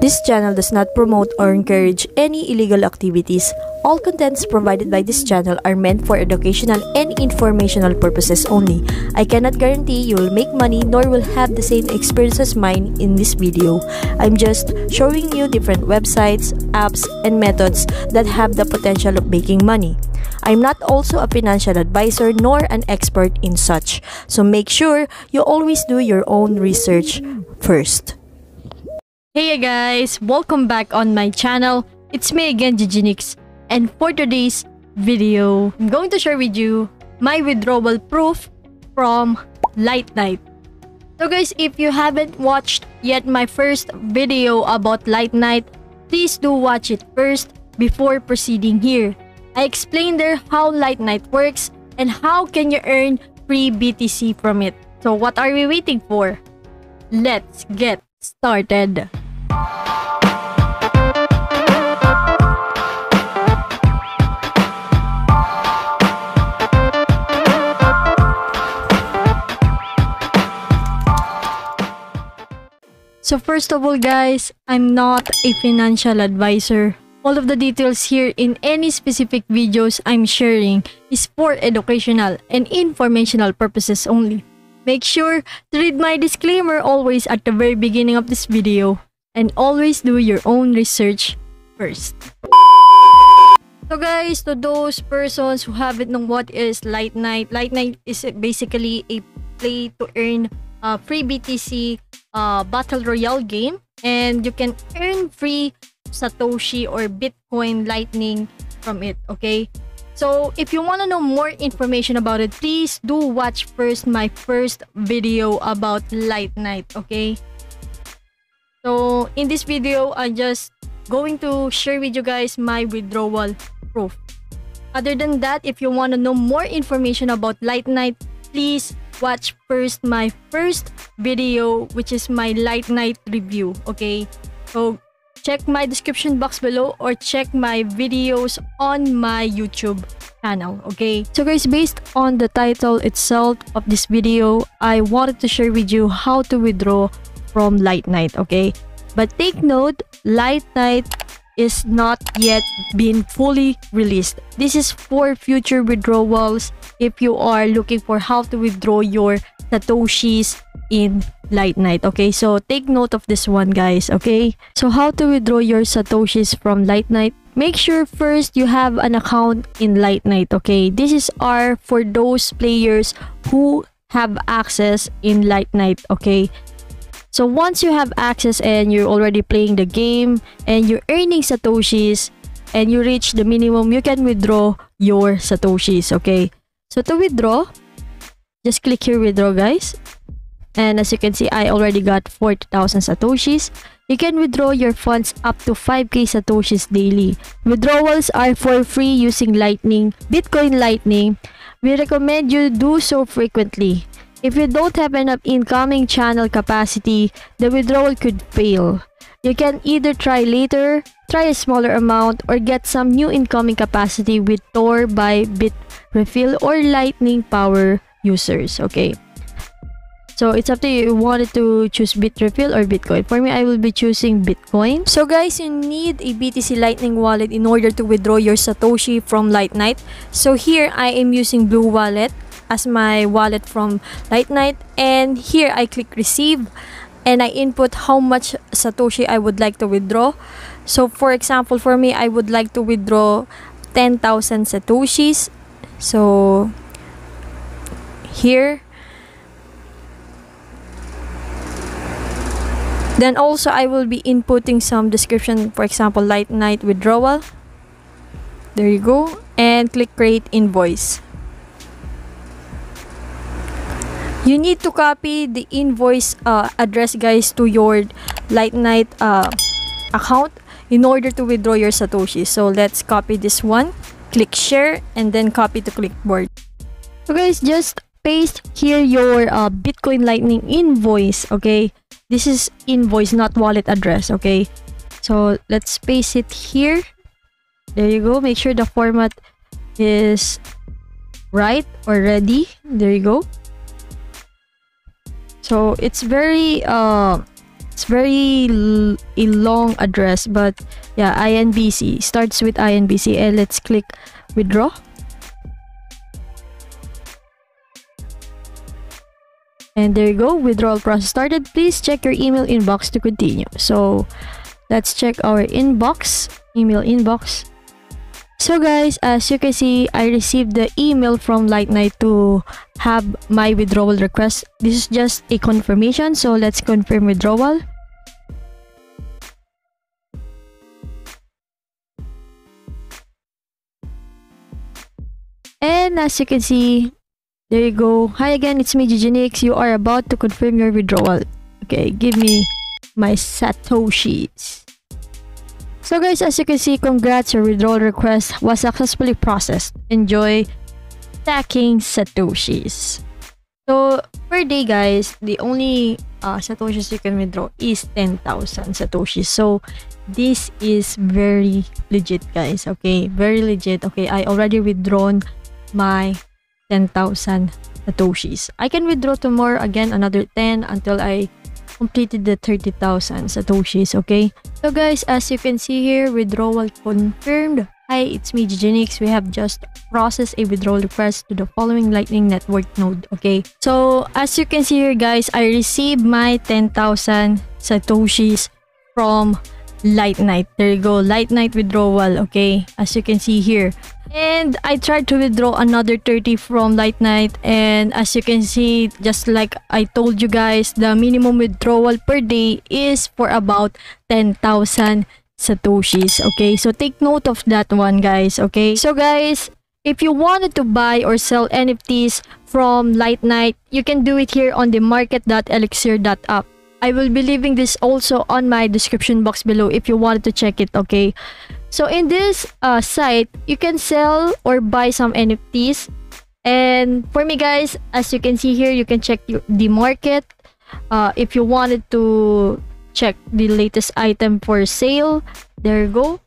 This channel does not promote or encourage any illegal activities. All contents provided by this channel are meant for educational and informational purposes only. I cannot guarantee you will make money nor will have the same experience as mine in this video. I'm just showing you different websites, apps, and methods that have the potential of making money. I'm not also a financial advisor nor an expert in such. So make sure you always do your own research first. Hey guys, welcome back on my channel. It's me again, GG Nics. And for today's video, I'm going to share with you my withdrawal proof from Lightnite. So guys, if you haven't watched yet my first video about Lightnite, please do watch it first before proceeding here. I explained there how Lightnite works and how can you earn free BTC from it. So what are we waiting for? Let's get started. So first of all guys, I'm not a financial advisor. All of the details here in any specific videos I'm sharing is for educational and informational purposes only. Make sure to read my disclaimer always at the very beginning of this video and always do your own research first. So guys, to those persons who haven't known what is Lightnite, Light Night is basically a play to earn uh, free BTC uh, Battle Royale game and you can earn free Satoshi or Bitcoin Lightning from it, okay? So if you want to know more information about it, please do watch first my first video about Lightnite, okay? So in this video, I'm just going to share with you guys my withdrawal proof. Other than that, if you want to know more information about Lightnite, please watch first my first video which is my Lightnite review, okay? So check my description box below or check my videos on my YouTube channel, okay? So guys, based on the title itself of this video, I wanted to share with you how to withdraw from Lightnite okay? But take note, Light Knight is not yet been fully released. This is for future withdrawals if you are looking for how to withdraw your Satoshis in Light Knight. Okay, so take note of this one guys, okay? So how to withdraw your Satoshis from Light Knight? Make sure first you have an account in Light Knight, okay? This is our for those players who have access in Light Knight, okay? So once you have access and you're already playing the game and you're earning satoshis and you reach the minimum, you can withdraw your satoshis, okay? So to withdraw, just click here withdraw guys. And as you can see, I already got 40,000 satoshis. You can withdraw your funds up to 5k satoshis daily. Withdrawals are for free using Lightning, Bitcoin Lightning. We recommend you do so frequently. If you don't have enough incoming channel capacity, the withdrawal could fail. You can either try later, try a smaller amount, or get some new incoming capacity with Thor by Bit Refill or Lightning Power users, okay? So it's up to you. You wanted to choose Bitrefill or Bitcoin. For me, I will be choosing Bitcoin. So guys, you need a BTC Lightning wallet in order to withdraw your Satoshi from Lightnite. So here, I am using BlueWallet as my wallet from Lightnite and here I click receive and I input how much Satoshi I would like to withdraw. So for example, for me, I would like to withdraw 10,000 Satoshis. So here. Then also I will be inputting some description, for example, Lightnite withdrawal. There you go. And click create invoice. You need to copy the invoice uh, address guys to your Lightnite uh, account in order to withdraw your Satoshi. So let's copy this one, click share, and then copy to clipboard. So guys, just paste here your uh, Bitcoin Lightning invoice, okay? This is invoice, not wallet address, okay? So let's paste it here. There you go. Make sure the format is right or ready. There you go. So it's very uh, It's very l- a long address, but yeah, INBC starts with INBC. And let's click withdraw. And there you go, withdrawal process started. Please check your email inbox to continue. So let's check our inbox, email inbox. So guys, as you can see, I received the email from Lightnite to have my withdrawal request. This is just a confirmation, so let's confirm withdrawal. And as you can see, there you go. Hi again, it's me, GG Nics. You are about to confirm your withdrawal. Okay, give me my satoshis. So guys, as you can see, congrats, your withdrawal request was successfully processed. Enjoy stacking satoshis. So, per day guys, the only uh, satoshis you can withdraw is 10,000 satoshis. So, this is very legit guys, okay? Very legit. Okay, I already withdrawn my 10,000 satoshis. I can withdraw tomorrow again another 10 until I completed the 30,000 satoshis, okay? So guys, as you can see here, withdrawal confirmed. Hi, it's me, GG Nics. We have just processed a withdrawal request to the following Lightning Network node, okay? So, as you can see here, guys, I received my 10,000 satoshis from Light Night. There you go, Light Night withdrawal, okay? As you can see here. And I tried to withdraw another 30 from Light Night and as you can see, just like I told you guys, the minimum withdrawal per day is for about 10,000 satoshis, okay? So take note of that one, guys, okay? So guys, if you wanted to buy or sell NFTs from Light Night, you can do it here on the market.elixir.app. I will be leaving this also on my description box below if you wanted to check it, okay? So in this uh, site, you can sell or buy some NFTs. And for me guys, as you can see here, you can check the market. Uh, if you wanted to check the latest item for sale, there you go.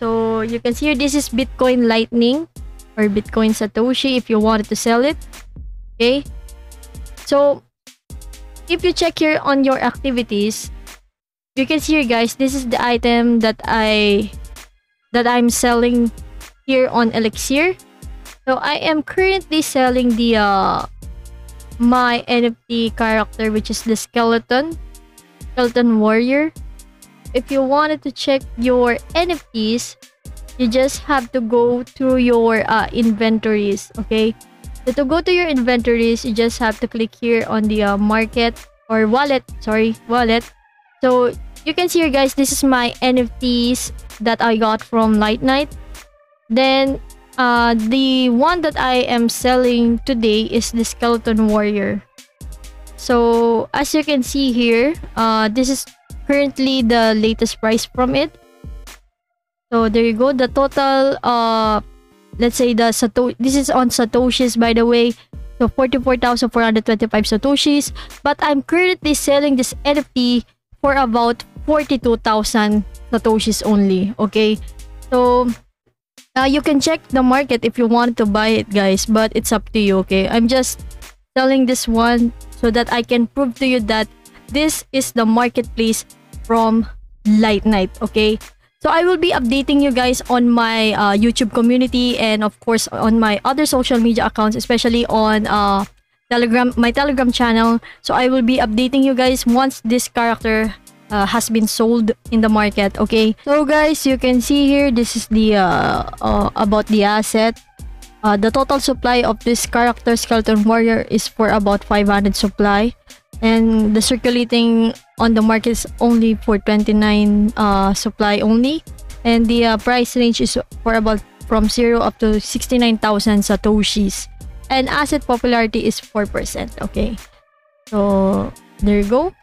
So you can see here, this is Bitcoin Lightning or Bitcoin Satoshi if you wanted to sell it. Okay. So if you check here on your activities, you can see here guys, this is the item that I that I'm selling here on Elixir. So I am currently selling the uh, my NFT character which is the skeleton skeleton warrior. If you wanted to check your NFTs, you just have to go to your uh, inventories, okay? So to go to your inventories, you just have to click here on the uh, market or wallet, sorry, wallet. So you can see here guys, this is my NFTs that I got from Lightnite. Then uh, the one that I am selling today is the Skeleton Warrior. So as you can see here, uh, this is currently the latest price from it. So there you go. The total uh let's say the Sato this is on Satoshis by the way. So 44,425 Satoshis. But I'm currently selling this NFT for about 42,000 Satoshis only. Okay. So uh, you can check the market if you want to buy it guys. But it's up to you. Okay. I'm just selling this one so that I can prove to you that this is the marketplace from Lightnite. Okay. So I will be updating you guys on my uh, YouTube community and of course on my other social media accounts, especially on uh, Telegram, my Telegram channel. So I will be updating you guys once this character uh, has been sold in the market. Okay. So guys, you can see here, this is the uh, uh, about the asset. Uh, the total supply of this character skeleton warrior is for about 500 supply and the circulating on the market is only for 29 uh, supply only. And the uh, price range is for about from 0 up to 69,000 satoshis. And asset popularity is 4% okay? So there you go.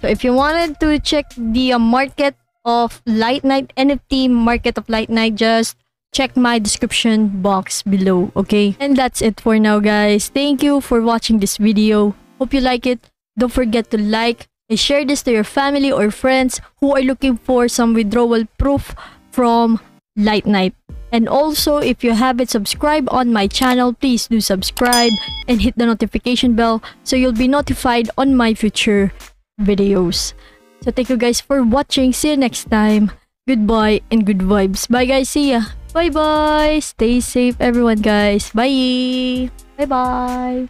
So if you wanted to check the uh, market of Lightnite nft market of Lightnite just check my description box below okay? And that's it for now guys. Thank you for watching this video Hope you like it. Don't forget to like and share this to your family or friends who are looking for some withdrawal proof from Lightnite. And also, if you haven't subscribed on my channel, please do subscribe and hit the notification bell so you'll be notified on my future videos. So thank you guys for watching. See you next time. Goodbye and good vibes. Bye guys. See ya. Bye bye. Stay safe everyone guys. Bye. Bye bye.